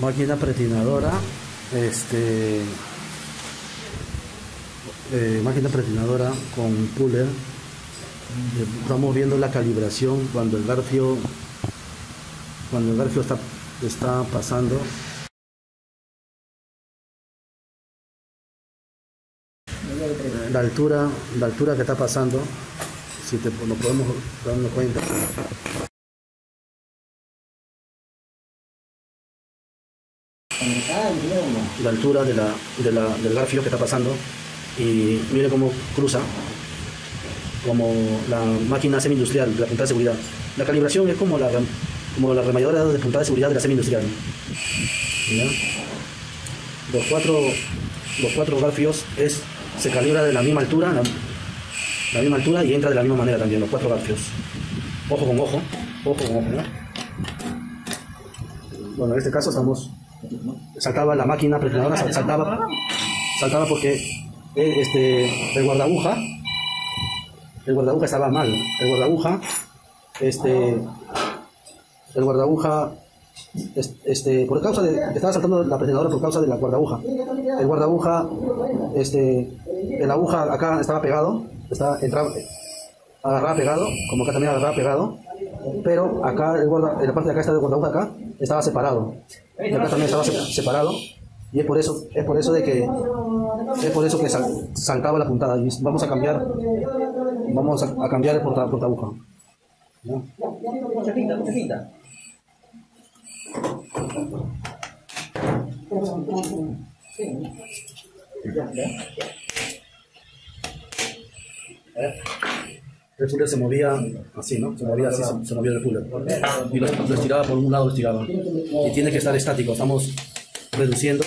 máquina pretinadora este eh, máquina pretinadora con puller. Estamos viendo la calibración cuando el garfio cuando el garfio está, está pasando. La altura la altura que está pasando si te, lo podemos darnos cuenta la altura de la, de la- del garfio que está pasando y mire cómo cruza como la máquina semi-industrial la puntada de seguridad. La calibración es como la, como la remalladora de puntada de seguridad de la semi-industrial. Los cuatro, los cuatro garfios es, se calibra de la misma altura, la, la misma altura y entra de la misma manera también, los cuatro garfios. Ojo con ojo, ojo con ojo, ¿no? Bueno, en este caso estamos saltaba la máquina presionadora, sal- saltaba, saltaba porque este, el guardabuja, el guardabuja estaba mal. El guardabuja, este, el guardabuja, es- este, por causa de, estaba saltando la presionadora por causa de la guardabuja. El guardabuja, este, el aguja acá estaba pegado, estaba, entraba, agarraba pegado, como acá también agarraba pegado, pero acá, el guarda, en la parte de acá está el guardabuja acá, estaba separado. Y acá también estaba se- separado, y es por eso, es por eso de que, es por eso que saltaba la puntada. Y vamos a cambiar, vamos a, a cambiar el porta, portabuja. ¿Ya? El puller se movía así, ¿no? Se movía así, se, movía el puller. Y lo, lo estiraba por un lado, lo estiraba. Y tiene que estar estático. Estamos reduciendo